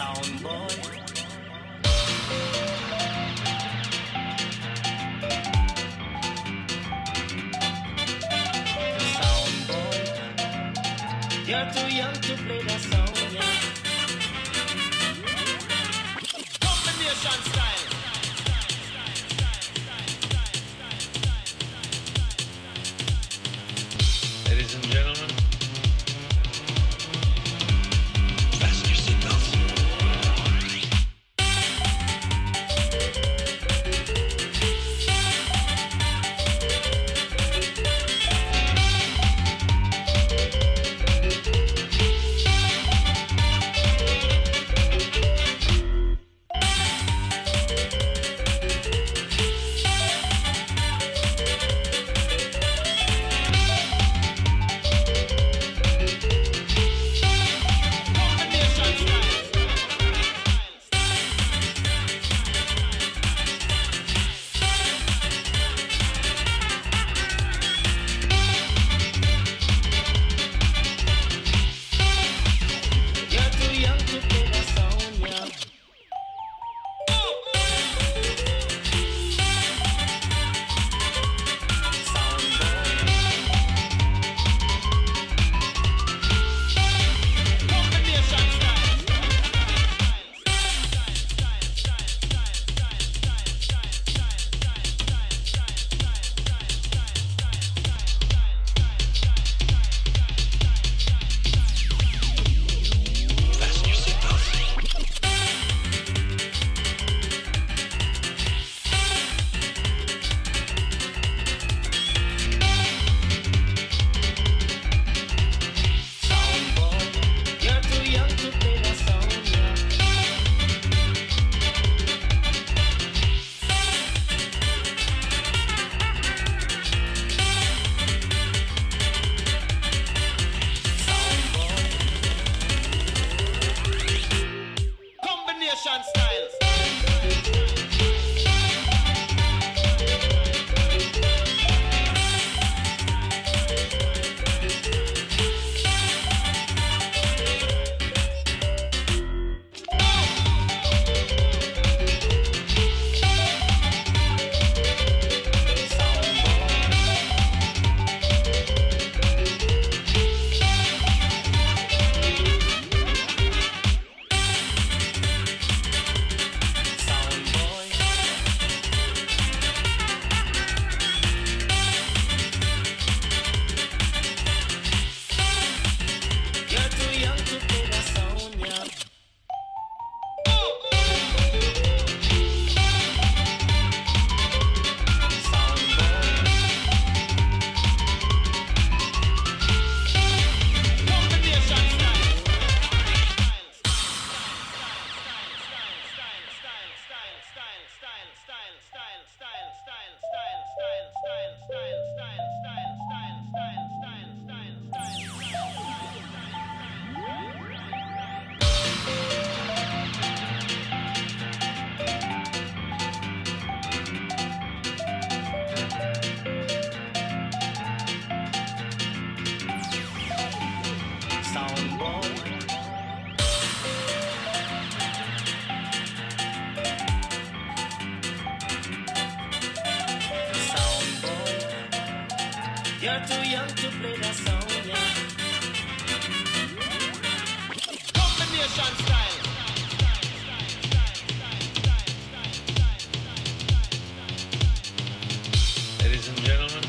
Sound boy. You're too young to play that song, yeah. Combination style. Ladies and gentlemen, Combination styles. You're too young to play that song, yeah. Combination style. Ladies and gentlemen,